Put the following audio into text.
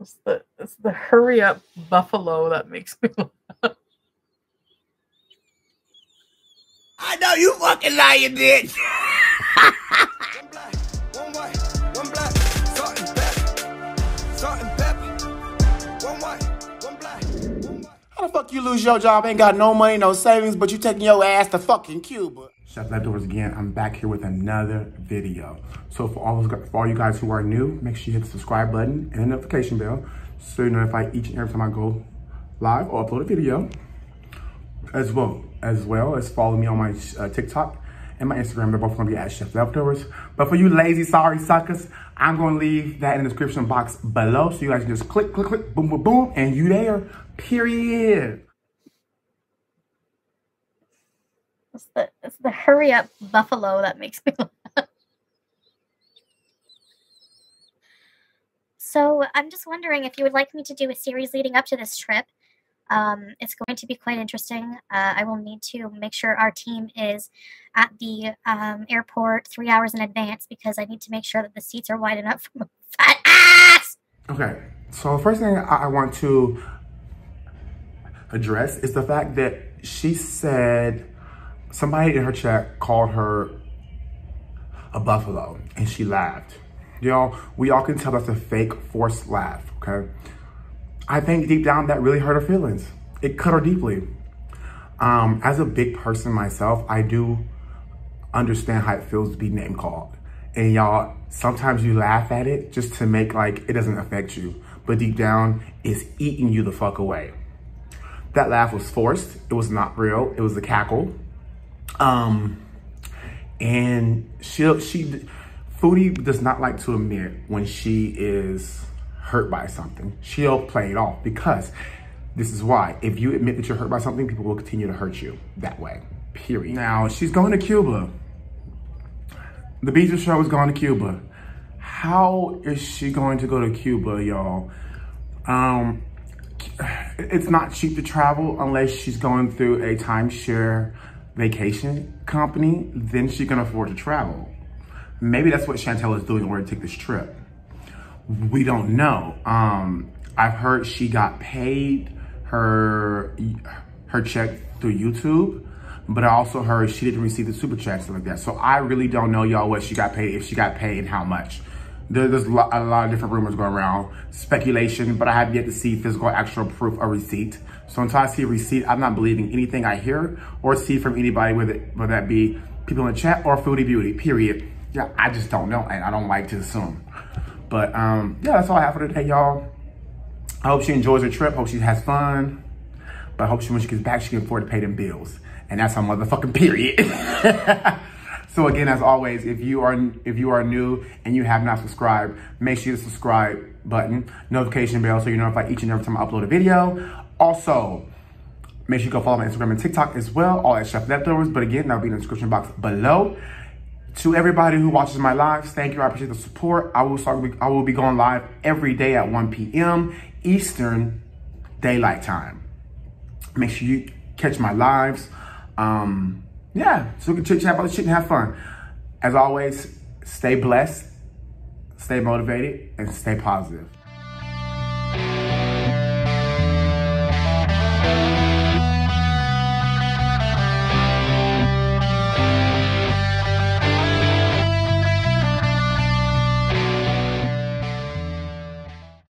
It's the it's the hurry up buffalo that makes me laugh. I know you fucking lying, bitch. One black, one white, one black, salt and pepper, salt How the fuck you lose your job? Ain't got no money, no savings, but you taking your ass to fucking Cuba. Chef Leftovers again. I'm back here with another video. So for all those, for all you guys who are new, make sure you hit the subscribe button and the notification bell so you're notified each and every time I go live or upload a video. As well as well as follow me on my uh, TikTok and my Instagram. They're both gonna be at Chef Leftovers. But for you lazy, sorry suckers, I'm gonna leave that in the description box below so you guys can just click, click, click, boom, boom, boom, and you there. Period. It's the it's the hurry up buffalo that makes me laugh. So I'm just wondering if you would like me to do a series leading up to this trip. Um, it's going to be quite interesting. Uh, I will need to make sure our team is at the um, airport three hours in advance because I need to make sure that the seats are wide enough for my fat ass. Okay, so the first thing I I want to address is the fact that she said somebody in her chat called her a buffalo and she laughed. Y'all, we all can tell that's a fake forced laugh, okay? I think deep down that really hurt her feelings. It cut her deeply. Um, as a big person myself, I do understand how it feels to be name called. And y'all, sometimes you laugh at it just to make like it doesn't affect you. But deep down, it's eating you the fuck away. That laugh was forced. It was not real. It was a cackle. Um, and she, she, Foodie does not like to admit when she is hurt by something. She'll play it off because this is why. If you admit that you're hurt by something, people will continue to hurt you that way, period. Now, she's going to Cuba. The Beezer show is going to Cuba. How is she going to go to Cuba, y'all? Um, it's not cheap to travel unless she's going through a timeshare vacation company, then she can afford to travel. Maybe that's what Chantal is doing in order to take this trip. We don't know. Um, I've heard she got paid her her check through YouTube, but I also heard she didn't receive the super chat stuff like that. So I really don't know y'all what she got paid, if she got paid, and how much. There, there's a lot, a lot of different rumors going around, speculation, but I have yet to see physical, actual proof or receipt. So until I see a receipt, I'm not believing anything I hear or see from anybody, whether, whether that be people in the chat or Foodie Beauty, period. Yeah, I just don't know, and I don't like to assume. But um, yeah, that's all I have for today, y'all. I hope she enjoys her trip. Hope she has fun. But I hope she, when she gets back, she can afford to pay them bills. And that's her motherfucking period. so again, as always, if you are if you are new and you have not subscribed, make sure you subscribe button, notification bell, so you're notified each and every time I upload a video. Also, make sure you go follow my Instagram and TikTok as well, all at Chef Leftovers. But again, that'll be in the description box below. To everybody who watches my lives, thank you. I appreciate the support. I will start. I will be going live every day at 1 p.m. Eastern Daylight Time. Make sure you catch my lives. Um, yeah, so we can chit chat about the shit and have fun. As always, stay blessed, stay motivated, and stay positive.